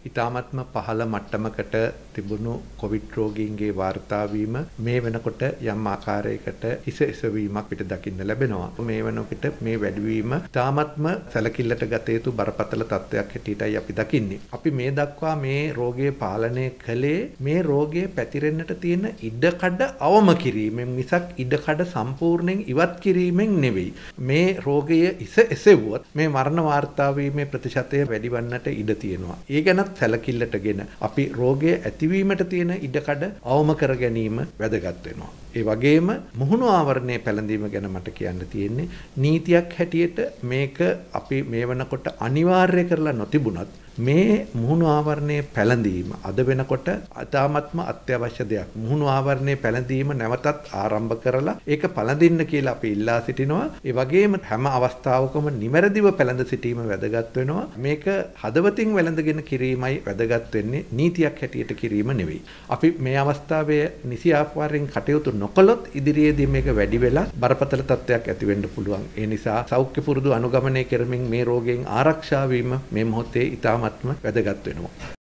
ඊ타මත්ම පහළ මට්ටමකට තිබුණු කොවිඩ් රෝගීන්ගේ වාර්තා වීම මේ වෙනකොට යම් ආකාරයකට හිස එසවීමක් පිට දකින්න ලැබෙනවා. මේ වෙනකොට මේ වැඩිවීම ඊ타මත්ම සැලකිල්ලට ගත යුතු බරපතල තත්ත්වයක් හැටියටයි අපි දකින්නේ. අපි මේ දක්වා මේ රෝගය පාලනය කළේ මේ රෝගය පැතිරෙන්නට තියෙන ඉඩකඩ අවම කිරීමෙන් මිසක් ඉඩකඩ සම්පූර්ණයෙන් ඉවත් කිරීමෙන් නෙවෙයි. මේ රෝගය ඉස එසෙව්වොත් මේ මරණ වාර්තා වීමේ ප්‍රතිශතය වැඩි වන්නට ඉඩ තියෙනවා. ඒ ගැනත් සැලකිල්ලටගෙන අපි රෝගය ඇතිවීමට තියෙන ඉඩකඩ අවම කර ගැනීම වැදගත් වෙනවා. ඒ වගේම මුහුණු ආවරණය පැළඳීම ගැන මට කියන්න තියෙන්නේ නීතියක් හැටියට මේක අපි මේ වෙනකොට අනිවාර්ය කරලා නොතිබුණත් මේ මුහුණු ආවරණය පැළඳීම අද වෙනකොට අතාමත්ම අත්‍යවශ්‍ය දෙයක්. මුහුණු ආවරණය පැළඳීම නැවතත් ආරම්භ කරලා ඒක පළඳින්න කියලා අපි ඉල්ලා සිටිනවා. ඒ වගේම හැම අවස්ථාවකම නිවැරදිව පැළඳ සිටීම වැදගත් වෙනවා. මේක හදවතින් වැළඳගෙන කිරීමයි වැදගත් වෙන්නේ නීතියක් හැටියට කිරීම නෙවෙයි. අපි මේ අවස්ථාවේ නිසි ආකාරයෙන් කටයුතු නොකළොත් ඉදිරියේදී මේක වැඩි වෙලා බරපතල තත්ත්වයක් ඇති වෙන්න පුළුවන්. ඒ නිසා සෞඛ්‍ය පුරුදු අනුගමනය කරමින් මේ රෝගයෙන් ආරක්ෂා වීම මේ මොහොතේ ඉතාමත්ම වැදගත් වෙනවා.